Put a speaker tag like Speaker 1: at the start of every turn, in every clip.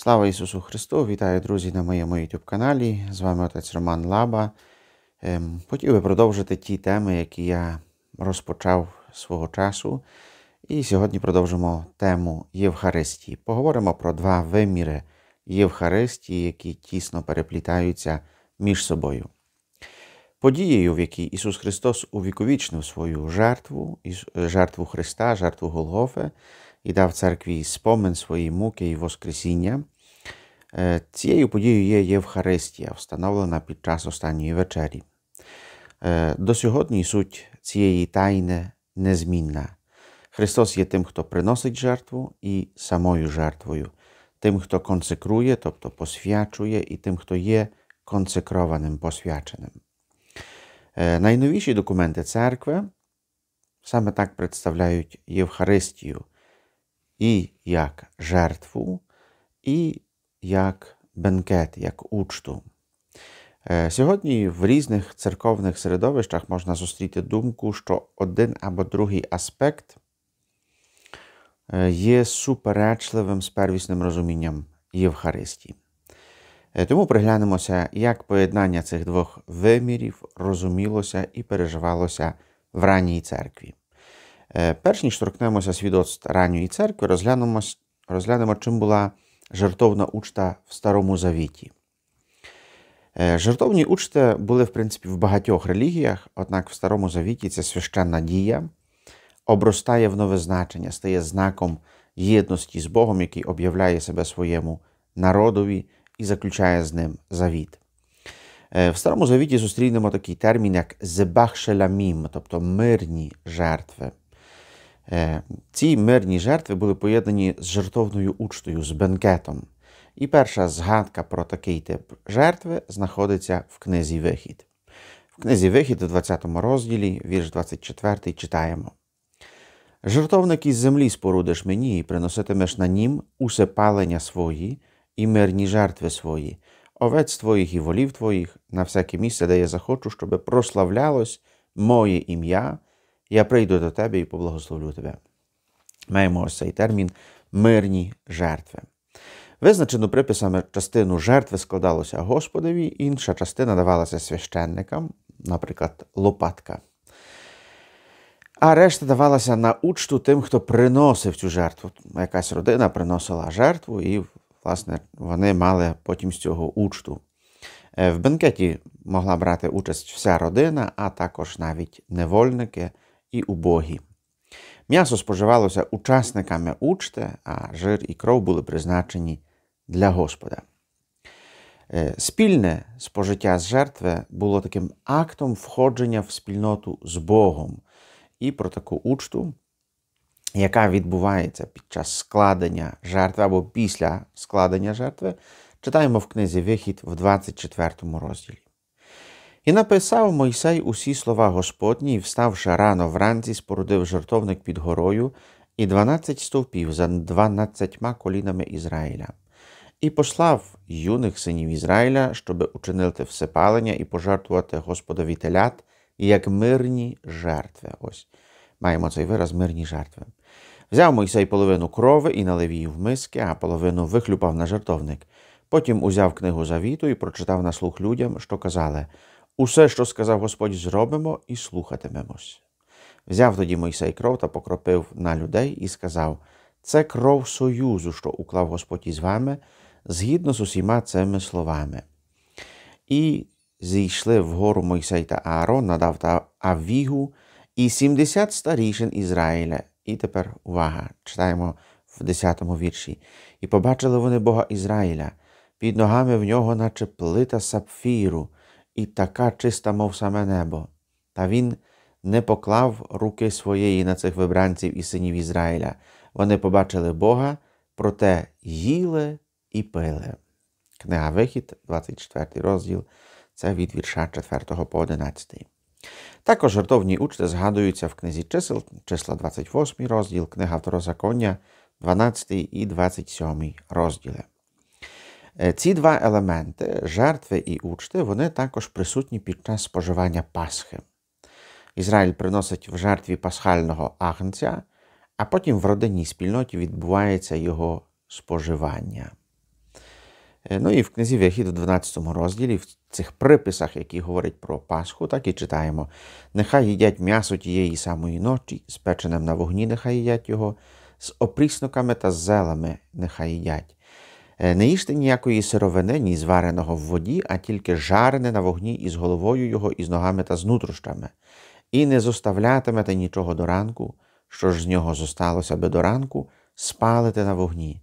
Speaker 1: Слава Ісусу Христу! Вітаю, друзі, на моєму YouTube каналі. З вами отець Роман Лаба. Ем, хотів би продовжити ті теми, які я розпочав свого часу. І сьогодні продовжимо тему Євхаристії. Поговоримо про два виміри Євхаристії, які тісно переплітаються між собою. Подією, в якій Ісус Христос увіковічнив свою жертву, жертву Христа, жертву Голгофи, і дав церкві спомин своєї муки і Воскресіння. Е, цією подією є Євхаристія, встановлена під час останньої вечері. Е, до сьогодні суть цієї тайни незмінна. Христос є тим, хто приносить жертву і самою жертвою, тим, хто консекрує, тобто посвячує, і тим, хто є консекрованим, посвяченим. Е, найновіші документи церкви саме так представляють Євхаристію і як жертву, і як бенкет, як учту. Е, сьогодні в різних церковних середовищах можна зустріти думку, що один або другий аспект е, є суперечливим з первісним розумінням Євхаристії. Е, тому приглянемося, як поєднання цих двох вимірів розумілося і переживалося в ранній церкві. Е, перш ніж торкнемося свідоцтв ранньої церкви, розглянемо, розглянемо, чим була жертовна учта в Старому Завіті. Е, жертовні учти були, в принципі, в багатьох релігіях, однак в Старому Завіті ця священна дія обростає в нове значення, стає знаком єдності з Богом, який об'являє себе своєму народові і заключає з ним завіт. Е, в Старому Завіті зустрінемо такий термін, як зебахшелямім, тобто мирні жертви. Е, ці мирні жертви були поєднані з жертовною учтою, з бенкетом. І перша згадка про такий тип жертви знаходиться в книзі Вихід. В книзі Вихід, у 20 розділі, вірш 24, читаємо. Жертовник із землі спорудиш мені і приноситимеш на нім усе палення свої і мирні жертви свої, овець твоїх і волів твоїх, на всяке місце, де я захочу, щоб прославлялось моє ім'я я прийду до тебе і поблагословлю тебе. Маємо ось цей термін мирні жертви. Визначену приписами частину жертви складалося Господові, інша частина давалася священникам, наприклад, лопатка. А решта давалася на учту тим, хто приносив цю жертву. Якась родина приносила жертву, і, власне, вони мали потім з цього учту. Е, в бенкеті могла брати участь вся родина, а також навіть невольники і убогі. М'ясо споживалося учасниками учти, а жир і кров були призначені для Господа. Е, спільне спожиття з жертви було таким актом входження в спільноту з Богом. І про таку учту, яка відбувається під час складення жертви або після складення жертви, читаємо в книзі Вихід в 24 розділі. І написав Мойсей усі слова Господні, і, вставши рано вранці, спорудив жертовник під горою і дванадцять стовпів за дванадцятьма колінами Ізраїля, і послав юних синів Ізраїля, щоби учинити всепалення і пожертвувати Господові телят, як мирні жертви. Ось маємо цей вираз мирні жертви. Взяв Мойсей половину крови і налив її в миски, а половину вихлюпав на жертовник. Потім узяв книгу завіту і прочитав на слух людям, що казали. Усе, що сказав Господь, зробимо і слухатимемось. Взяв тоді Мойсей кров та покропив на людей і сказав: Це кров союзу, що уклав Господь із вами, згідно з усіма цими словами. І зійшли вгору Мойсей та Аарон, надав та Авігу і сімдесят старішин Ізраїля. І тепер увага, читаємо в 10 вірші. І побачили вони Бога Ізраїля, під ногами в нього, наче плита сапфіру і така чиста, мов саме небо. Та він не поклав руки своєї на цих вибранців і синів Ізраїля. Вони побачили Бога, проте їли і пили. Книга Вихід, 24 розділ, це від вірша 4 по 11. Також жартовні учти згадуються в книзі чисел, числа 28 розділ, книга Второзаконня, 12 і 27 розділи. Е, ці два елементи жертви і учти, вони також присутні під час споживання Пасхи. Ізраїль приносить в жертві пасхального агнця, а потім в родинній спільноті відбувається його споживання. Ну і в книзі Вихід в 12 розділі, в цих приписах, які говорять про Пасху, так і читаємо: нехай їдять м'ясо тієї самої ночі, з печеним на вогні, нехай їдять його, з опрісноками та зелами нехай їдять. Не їжте ніякої сировини, ні звареного в воді, а тільки жарене на вогні із головою його, і з ногами та з нутрощами, і не зоставлятимете нічого до ранку, що ж з нього зосталося би до ранку, спалите на вогні.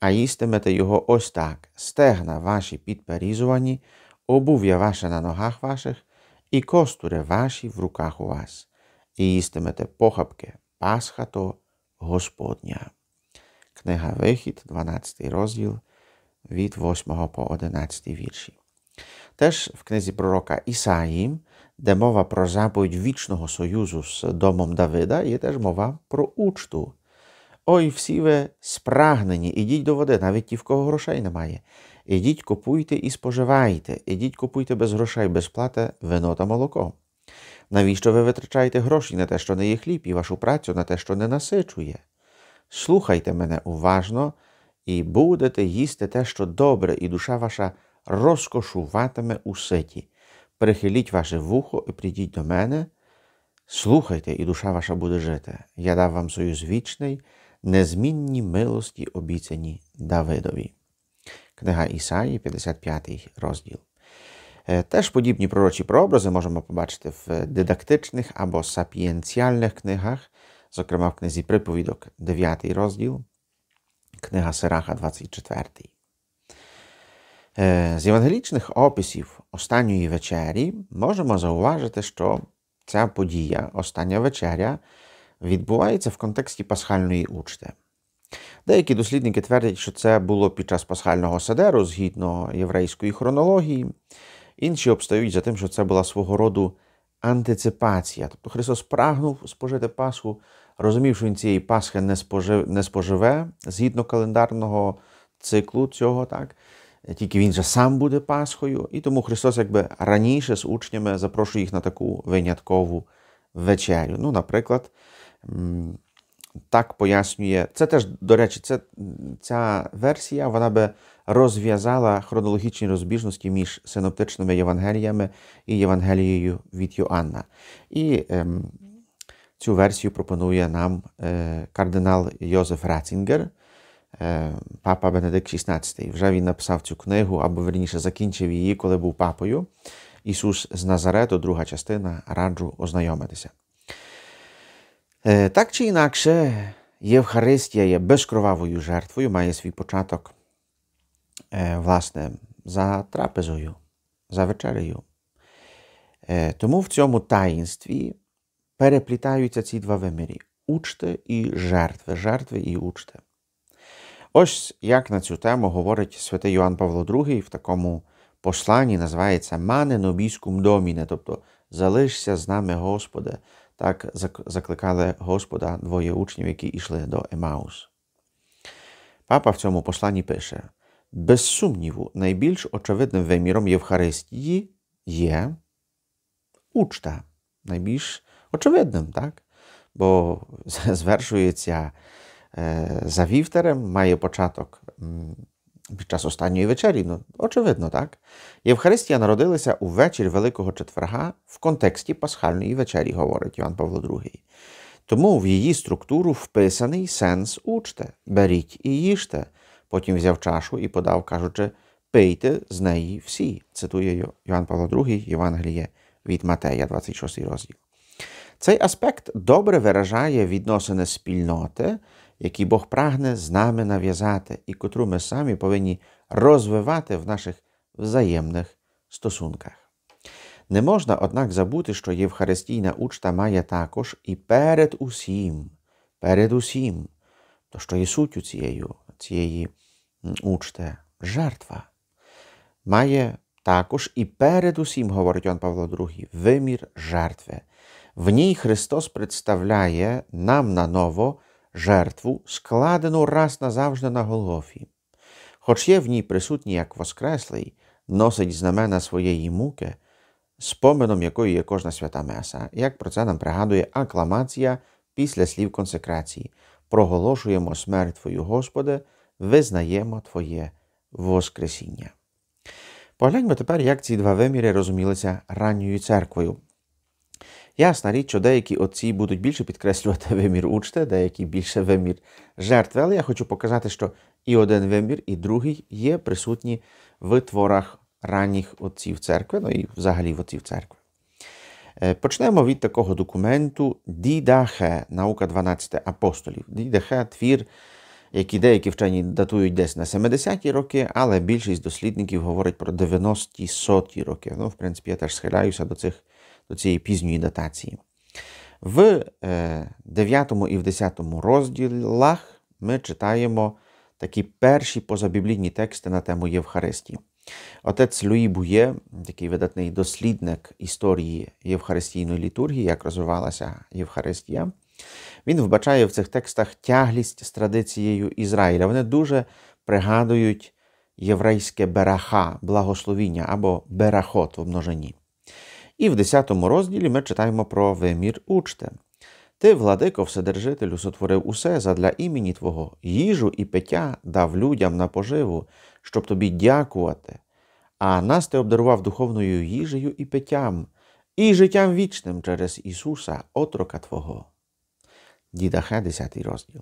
Speaker 1: А їстимете його ось так: стегна ваші підперізувані, обув'я ваше на ногах ваших, і костури ваші в руках у вас, і їстимете похапки Пасха то Господня. Книга Вихід, 12 розділ від 8 по 11 вірші. Теж в книзі пророка Ісаї, де мова про заповідь вічного союзу з домом Давида, є теж мова про учту. Ой, всі ви спрагнені, ідіть до води, навіть ті, в кого грошей немає. Ідіть, купуйте і споживайте, ідіть, купуйте без грошей, без плати вино та молоко. Навіщо ви витрачаєте гроші на те, що не є хліб, і вашу працю на те, що не насичує? Слухайте мене уважно і будете їсти те, що добре, і душа ваша розкошуватиме у ситі. Прихиліть ваше вухо і прийдіть до мене. Слухайте, і душа ваша буде жити. Я дав вам союз вічний незмінні милості обіцяні Давидові. Книга Ісаї, 55 розділ. Е, теж подібні пророчі прообрази можемо побачити в дидактичних або сапієнціальних книгах, зокрема в книзі Приповідок, 9 розділ, книга Сираха, 24. Е, з євангелічних описів останньої вечері можемо зауважити, що ця подія, остання вечеря, відбувається в контексті пасхальної учти. Деякі дослідники твердять, що це було під час пасхального седеру згідно єврейської хронології, інші обстають за тим, що це була свого роду антиципація. Тобто Христос прагнув спожити Пасху, розумів, що він цієї Пасхи не спожив, не споживе згідно календарного циклу цього, так? тільки він же сам буде Пасхою, і тому Христос якби раніше з учнями запрошує їх на таку виняткову вечерю. Ну, Наприклад, так пояснює. Це теж, до речі, це, ця версія вона би розв'язала хронологічні розбіжності між синоптичними Євангеліями і Євангелією від Йоанна. І ем, цю версію пропонує нам е, кардинал Йозеф Ратцінгер, е, папа Бенедикт XVI. Вже він написав цю книгу, або верніше закінчив її, коли був папою. Ісус з Назарету, друга частина, раджу ознайомитися. Так чи інакше, Євхаристія є безкровавою жертвою, має свій початок, власне, за трапезою, за вечерею. Тому в цьому таїнстві переплітаються ці два вимірі учти і жертви, жертви і учти. Ось як на цю тему говорить святий Йоанн Павло II в такому посланні називається Мане нобіскум доміне, тобто залишся з нами, Господи. Так закликали Господа двоє учнів, які йшли до Емаус. Папа в цьому посланні пише: без сумніву, найбільш очевидним виміром Євхаристії є учта. Найбільш очевидним, так? Бо звершується е, за вівтарем, має початок під час останньої вечері, ну, очевидно, так? Євхаристія народилася увечері Великого Четверга в контексті Пасхальної вечері, говорить Іван Павло II. Тому в її структуру вписаний сенс учте, беріть і їжте. Потім взяв чашу і подав, кажучи, пийте з неї всі. Цитує Іван Павло II, Євангеліє від Матея, 26 розділ. Цей аспект добре виражає відносини спільноти які Бог прагне з нами нав'язати і котру ми самі повинні розвивати в наших взаємних стосунках. Не можна, однак, забути, що Євхаристійна учта має також і перед усім, перед усім, то що є суттю цієї, цієї учти жертва. Має також і перед усім, говорить Іван Павло II, вимір жертви. В ній Христос представляє нам на ново жертву, складену раз назавжди на Голгофі. Хоч є в ній присутній як Воскреслий, носить знамена своєї муки, споменом якої є кожна свята Меса, як про це нам пригадує акламація після слів консекрації. Проголошуємо смерть Твою, Господи, визнаємо Твоє Воскресіння. Погляньмо тепер, як ці два виміри розумілися ранньою церквою. Ясна річ, що деякі отці будуть більше підкреслювати вимір учте, деякі більше вимір жертви, але я хочу показати, що і один вимір, і другий є присутні в творах ранніх отців церкви, ну і взагалі в отців церкви. Е, почнемо від такого документу Дідахе, наука 12 апостолів. Дідахе твір, який деякі вчені датують десь на 70-ті роки, але більшість дослідників говорить про 90-ті соті роки. Ну, в принципі, я теж схиляюся до цих, до цієї пізньої датації. В 9 е, і в 10 розділах ми читаємо такі перші позабіблійні тексти на тему Євхаристії. Отець Луї Бує, такий видатний дослідник історії Євхаристійної літургії, як розвивалася Євхаристія, він вбачає в цих текстах тяглість з традицією Ізраїля. Вони дуже пригадують єврейське бераха, благословіння або берахот в множині. І в 10 розділі ми читаємо про вимір учте. Ти, владико, Вседержителю, сотворив усе задля імені Твого, їжу і пиття дав людям на поживу, щоб тобі дякувати, а нас ти обдарував духовною їжею і питтям, і життям вічним через Ісуса, отрока Твого. Дідахе, 10 розділ.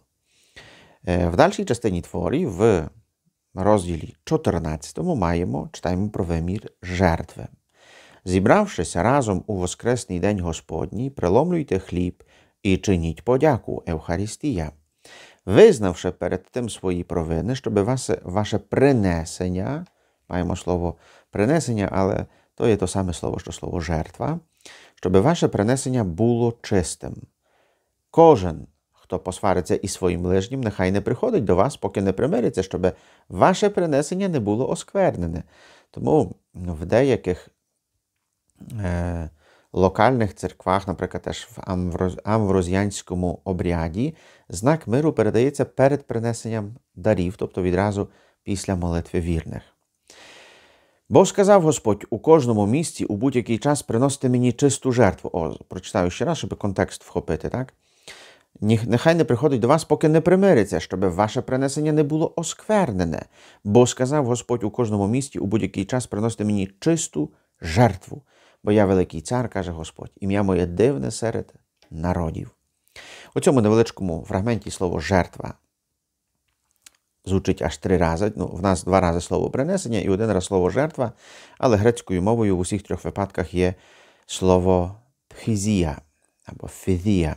Speaker 1: Е, в дальшій частині творів, в розділі 14 маємо, читаємо про вимір жертви. Зібравшися разом у Воскресний день Господній, приломлюйте хліб і чиніть подяку Евхаристія, визнавши перед тим свої провини, щоб ваше, ваше принесення, маємо слово принесення, але то є то саме слово, що слово жертва, щоб ваше принесення було чистим. Кожен, хто посвариться із своїм ближнім, нехай не приходить до вас, поки не примириться, щоб ваше принесення не було осквернене. Тому в деяких локальних церквах, наприклад, теж в амврозіанському обряді, знак миру передається перед принесенням дарів, тобто відразу після молитви вірних. Бо сказав Господь у кожному місці у будь-який час приносите мені чисту жертву. О, прочитаю ще раз, щоб контекст вхопити, так? Нехай не приходить до вас, поки не примириться, щоб ваше принесення не було осквернене, бо сказав Господь у кожному місті у будь-який час приносите мені чисту жертву, бо я великий цар, каже Господь, ім'я моє дивне серед народів. У цьому невеличкому фрагменті слово жертва звучить аж три рази. Ну, В нас два рази слово принесення і один раз слово жертва, але грецькою мовою в усіх трьох випадках є слово пхізія або фізія.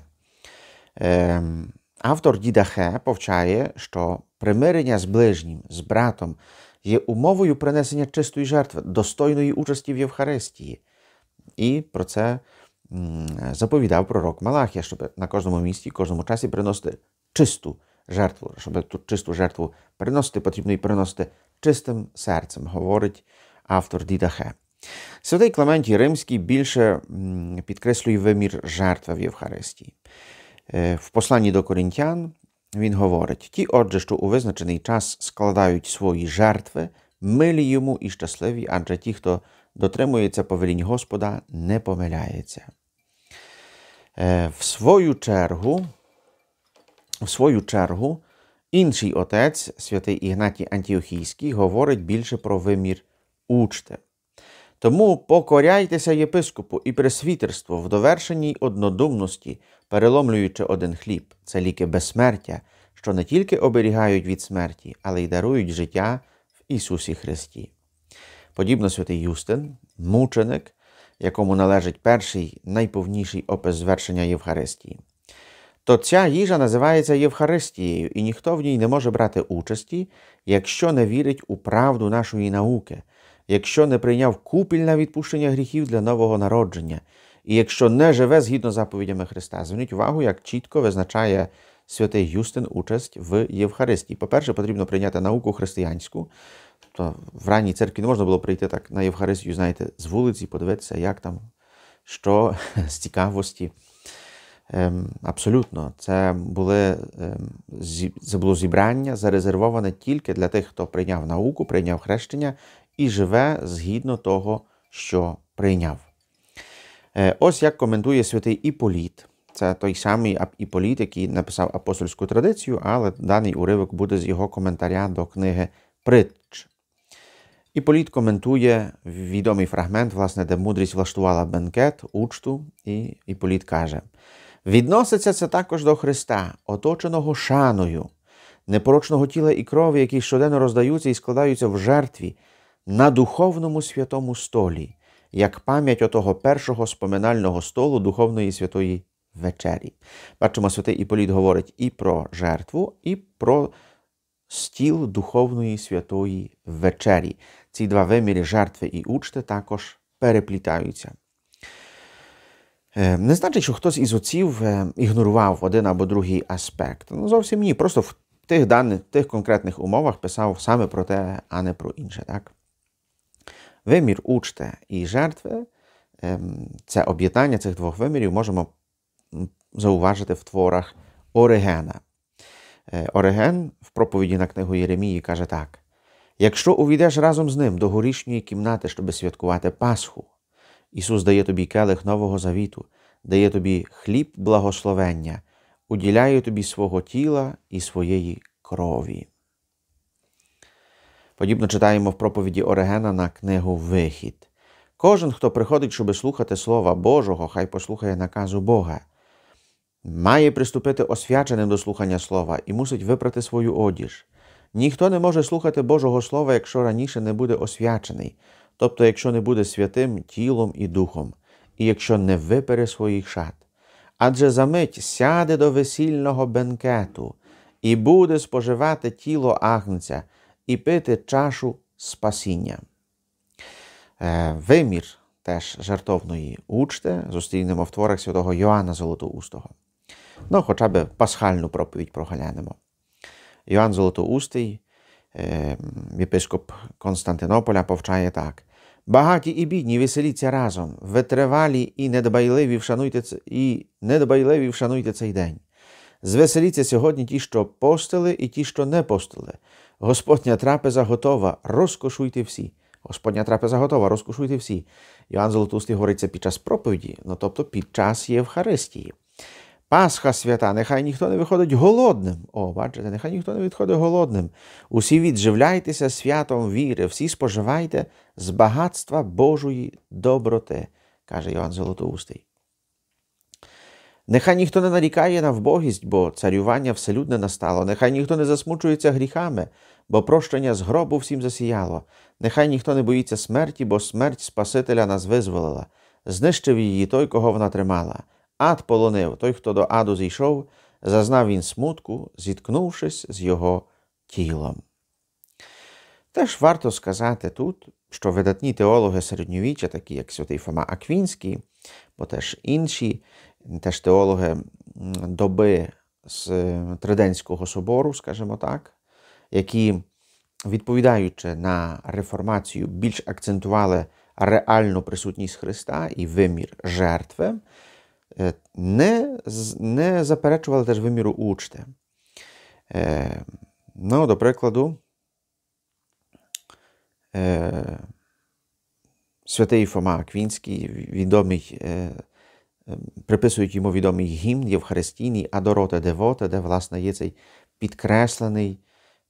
Speaker 1: Ем, автор Дідахе повчає, що примирення з ближнім, з братом є умовою принесення чистої жертви, достойної участі в Євхаристії. І про це заповідав пророк Малахія, щоб на кожному місці, кожному часі приносити чисту жертву. Щоб ту чисту жертву приносити, потрібно і приносити чистим серцем, говорить автор Дідахе. Святий Клементій Римський більше підкреслює вимір жертви в Євхаристії. Е, в посланні до корінтян він говорить: ті, отже, що у визначений час складають свої жертви, милі йому і щасливі, адже ті, хто дотримується повелінь Господа, не помиляється. Е, в свою чергу, в свою чергу, інший отець, святий Ігнатій Антіохійський, говорить більше про вимір учте. Тому покоряйтеся єпископу і пресвітерству в довершеній однодумності, переломлюючи один хліб, це ліки безсмертя, що не тільки оберігають від смерті, але й дарують життя в Ісусі Христі. Подібно святий Юстин, мученик, якому належить перший найповніший опис звершення Євхаристії. То ця їжа називається Євхаристією, і ніхто в ній не може брати участі, якщо не вірить у правду нашої науки, якщо не прийняв купіль на відпущення гріхів для нового народження, і якщо не живе згідно заповідями Христа. Зверніть увагу, як чітко визначає святий Юстин участь в Євхаристії. По-перше, потрібно прийняти науку християнську. Тобто в ранній церкві не можна було прийти так на Євхаристію, знаєте, з вулиці, подивитися, як там, що з цікавості. Ем, Абсолютно, це були, ем, це було зібрання зарезервоване тільки для тих, хто прийняв науку, прийняв хрещення і живе згідно того, що прийняв. Е, ось як коментує святий Іполіт. Це той самий Іполіт, який написав апостольську традицію, але даний уривок буде з його коментаря до книги Притч. І Політ коментує відомий фрагмент, власне, де мудрість влаштувала бенкет, учту, і Іполіт каже: відноситься це також до Христа, оточеного шаною, непорочного тіла і крові, які щоденно роздаються і складаються в жертві на духовному святому столі, як пам'ять отого першого споминального столу Духовної Святої Вечері. Бачимо, святий Іполіт говорить і про жертву, і про стіл Духовної Святої Вечері. Ці два виміри жертви і учти також переплітаються. Не значить, що хтось із отців ігнорував один або другий аспект. Ну, зовсім ні. Просто в тих даних, в тих конкретних умовах писав саме про те, а не про інше. Так? Вимір учте і жертви, це об'єднання цих двох вимірів можемо зауважити в творах Оригена. Ориген в проповіді на книгу Єремії каже так: якщо увійдеш разом з ним до горішньої кімнати, щоб святкувати Пасху, Ісус дає тобі келих Нового Завіту, дає тобі хліб благословення, уділяє тобі свого тіла і своєї крові. Подібно читаємо в проповіді Оригена на книгу Вихід. Кожен, хто приходить, щоб слухати Слова Божого, хай послухає наказу Бога має приступити освяченим до слухання слова і мусить випрати свою одіж. Ніхто не може слухати Божого Слова, якщо раніше не буде освячений, тобто, якщо не буде святим тілом і духом, і якщо не випере своїх шат. Адже за мить сяде до весільного бенкету і буде споживати тіло агнця і пити чашу спасіння. Е, вимір теж жартовної учте зустрінемо в творах святого Йоанна Золотоустого. Ну, хоча б пасхальну проповідь проглянемо. Йоанн Золотоустий, єпископ Константинополя, повчає так. Багаті і бідні, веселіться разом, витривалі і недбайливі вшануйте і недбайливі вшануйте цей день. Звеселіться сьогодні ті, що постили, і ті, що не постили. Господня трапеза готова, розкошуйте всі. Господня трапеза готова, розкошуйте всі. Йоанн Золотоустий говорить це під час проповіді, ну тобто під час Євхаристії. Пасха свята, нехай ніхто не виходить голодним. О, бачите, нехай ніхто не відходить голодним. Усі відживляйтеся святом віри, всі споживайте з багатства Божої доброти, каже Йоанн Золотоустий. Нехай ніхто не нарікає на вбогість, бо царювання вселюдне настало, нехай ніхто не засмучується гріхами, бо прощення з гробу всім засіяло, нехай ніхто не боїться смерті, бо смерть Спасителя нас визволила, знищив її той, кого вона тримала. Ад полонив той, хто до аду зійшов, зазнав він смутку, зіткнувшись з його тілом. Теж варто сказати тут, що видатні теологи середньовіччя, такі як святий Фома Аквінський, бо теж інші, теж теологи доби з Триденського собору, скажімо так, які, відповідаючи на реформацію, більш акцентували реальну присутність Христа і вимір жертви, Е, не не заперечували теж виміру учти. Е, ну, до прикладу, е, святий Фома Аквінський, відомий, приписують йому відомий гімн Євхаристійний Адороте Девоте, де, власне, є цей підкреслений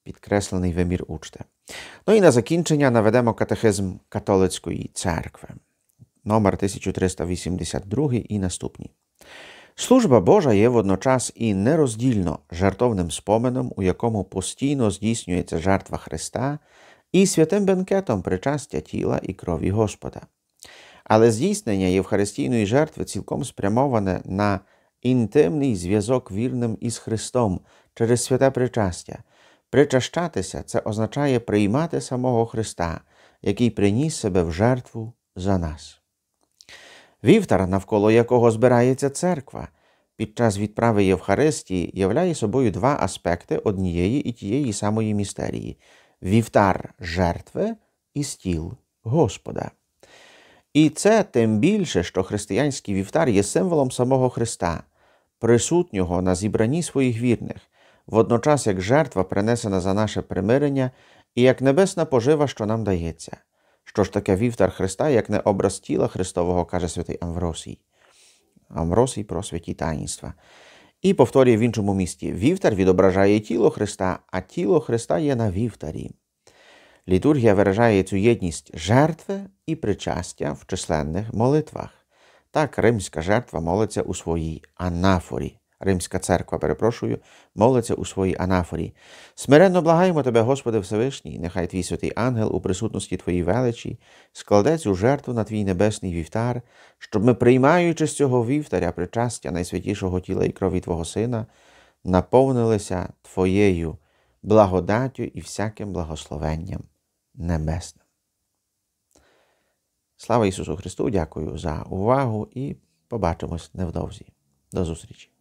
Speaker 1: підкреслений вимір учти. Ну і на закінчення наведемо катехизм католицької церкви номер 1382 і наступні. Служба Божа є водночас і нероздільно жертовним споменом, у якому постійно здійснюється жертва Христа і святим бенкетом причастя тіла і крові Господа. Але здійснення Євхаристійної жертви цілком спрямоване на інтимний зв'язок вірним із Христом через святе причастя. Причащатися це означає приймати самого Христа, який приніс себе в жертву за нас. Вівтар, навколо якого збирається церква, під час відправи Євхаристії являє собою два аспекти однієї і тієї самої містерії вівтар жертви і стіл Господа. І це тим більше, що християнський вівтар є символом самого Христа, присутнього на зібранні своїх вірних, водночас як жертва принесена за наше примирення і як небесна пожива, що нам дається. Що ж таке вівтар Христа, як не образ тіла Христового, каже святий Амвросій. Амвросій про святі таїнства. І повторює в іншому місті: вівтар відображає тіло Христа, а тіло Христа є на вівтарі. Літургія виражає цю єдність жертви і причастя в численних молитвах. Так, римська жертва молиться у своїй анафорі. Римська церква, перепрошую, молиться у своїй анафорі. Смиренно благаємо Тебе, Господи Всевишній, нехай твій святий ангел у присутності Твоїй величі складе цю жертву на Твій небесний вівтар, щоб ми, приймаючи з цього вівтаря причастя найсвятішого тіла і крові Твого Сина, наповнилися Твоєю благодаттю і всяким благословенням небесним. Слава Ісусу Христу! Дякую за увагу і побачимось невдовзі. До зустрічі!